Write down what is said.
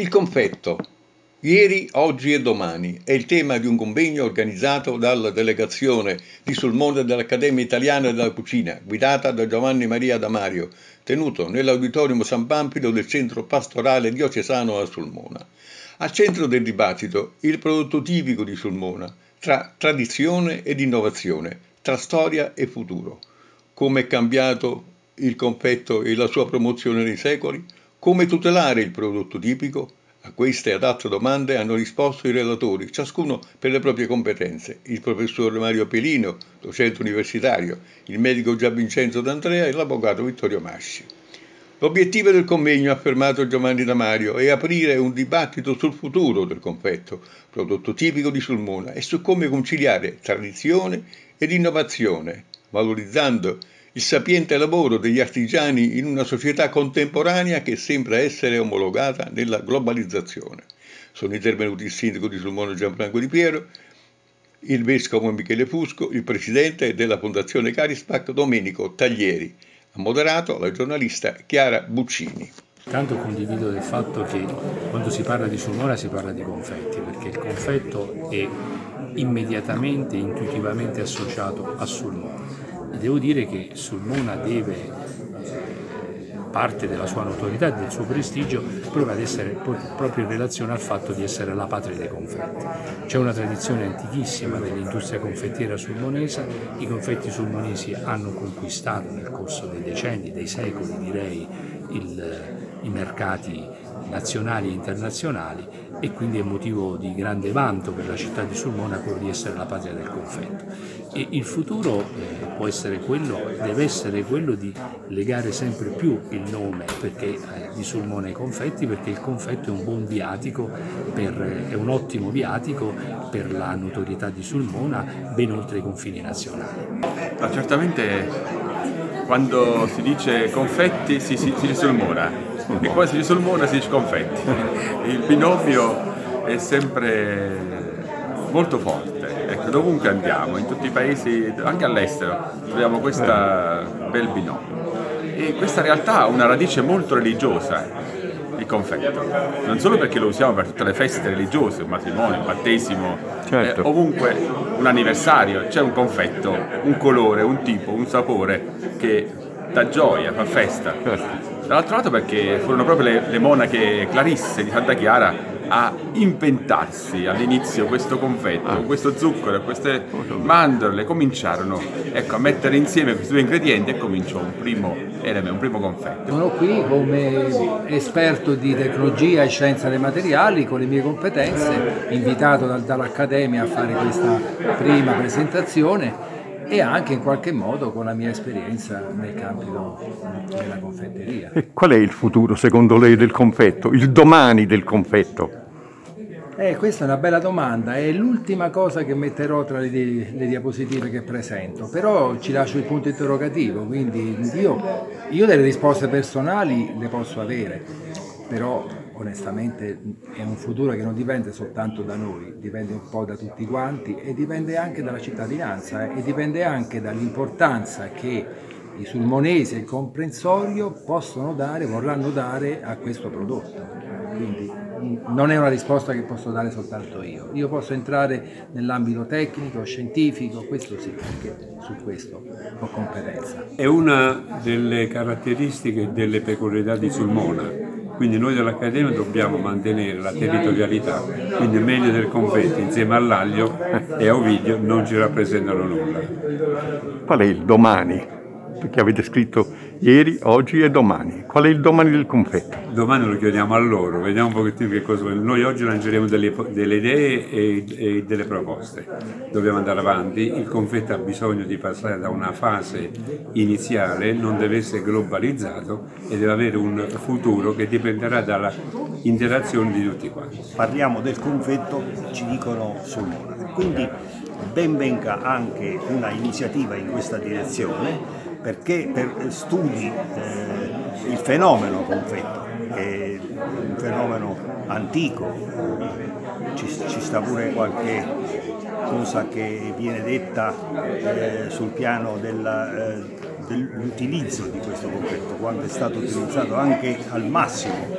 Il confetto. Ieri, oggi e domani è il tema di un convegno organizzato dalla delegazione di Sulmone dell'Accademia Italiana della Cucina, guidata da Giovanni Maria Damario, tenuto nell'Auditorium San Pampido del Centro Pastorale Diocesano a Sulmona. Al centro del dibattito il prodotto tipico di Sulmona, tra tradizione ed innovazione, tra storia e futuro. Come è cambiato il confetto e la sua promozione nei secoli? Come tutelare il prodotto tipico? A queste ed altre domande hanno risposto i relatori, ciascuno per le proprie competenze, il professor Mario Pelino, docente universitario, il medico Gian Vincenzo D'Andrea e l'avvocato Vittorio Masci. L'obiettivo del convegno, ha affermato Giovanni Damario, è aprire un dibattito sul futuro del confetto, prodotto tipico di Sulmona, e su come conciliare tradizione ed innovazione, valorizzando il sapiente lavoro degli artigiani in una società contemporanea che sembra essere omologata nella globalizzazione. Sono intervenuti il sindaco di Sulmone Gianfranco Di Piero, il vescovo Michele Fusco, il presidente della Fondazione Carispac Domenico Taglieri. Ha moderato la giornalista Chiara Buccini. Tanto condivido del fatto che quando si parla di Sulmona si parla di confetti, perché il confetto è immediatamente, intuitivamente associato a Sulmona devo dire che Sulmona deve eh, parte della sua notorietà e del suo prestigio proprio, essere, proprio in relazione al fatto di essere la patria dei confetti. C'è una tradizione antichissima dell'industria confettiera sulmonese, i confetti sulmonesi hanno conquistato nel corso dei decenni, dei secoli direi, il, i mercati nazionali e internazionali e quindi è motivo di grande vanto per la città di Sulmona quello di essere la patria del confetto. E il futuro eh, può essere quello, deve essere quello di legare sempre più il nome perché, eh, di Sulmona ai confetti perché il confetto è un buon viatico, per, è un ottimo viatico per la notorietà di Sulmona ben oltre i confini nazionali. Ma certamente quando si dice confetti si, si, si dice e quando si dice Sulmona si dice confetti. Il binomio è sempre molto forte, ecco, dovunque andiamo, in tutti i paesi, anche all'estero, troviamo questo bel binomio. E questa realtà ha una radice molto religiosa, confetto, non solo perché lo usiamo per tutte le feste religiose, un matrimonio, un battesimo, certo. eh, ovunque un anniversario, c'è un confetto, un colore, un tipo, un sapore che dà gioia, fa festa. Certo. Dall'altro lato perché furono proprio le, le monache clarisse di Santa Chiara a inventarsi all'inizio questo confetto, ah. questo zucchero e queste mandorle, cominciarono ecco, a mettere insieme questi due ingredienti e cominciò un primo elemento, un primo confetto. Sono qui come esperto di tecnologia e scienza dei materiali con le mie competenze, invitato dall'Accademia a fare questa prima presentazione e anche in qualche modo con la mia esperienza nei campi della confetteria. E qual è il futuro secondo lei del confetto, il domani del confetto? Eh, questa è una bella domanda, è l'ultima cosa che metterò tra le, le, diapositive che presento, però ci lascio il punto interrogativo, quindi io, io delle risposte personali le posso avere, però onestamente è un futuro che non dipende soltanto da noi, dipende un po' da tutti quanti e dipende anche dalla cittadinanza eh, e dipende anche dall'importanza che i sulmonesi e il comprensorio possono dare, vorranno dare a questo prodotto. Quindi non è una risposta che posso dare soltanto io. Io posso entrare nell'ambito tecnico, scientifico, questo sì, perché su questo ho competenza. È una delle caratteristiche e delle peculiarità di Sulmona quindi noi dell'Accademia dobbiamo mantenere la territorialità, quindi il meglio del confetto insieme all'aglio e a Ovidio non ci rappresentano nulla. Qual è il domani? Perché avete scritto ieri, oggi e domani. Qual è il domani del confetto? Domani lo chiediamo a loro, vediamo un pochettino che cosa Noi oggi lanceremo delle, delle idee e, e, delle proposte. Dobbiamo andare avanti, il confetto ha bisogno di passare da una fase iniziale, non deve essere globalizzato e deve avere un futuro che dipenderà dalla interazione di tutti quanti. Parliamo del confetto, ci dicono sul Quindi ben venga anche una iniziativa in questa direzione perché per studi eh, il fenomeno confetto, che è un fenomeno antico, ci, ci sta pure qualche cosa che viene detta eh, sul piano della, eh, dell'utilizzo di questo confetto, quando è stato utilizzato anche al massimo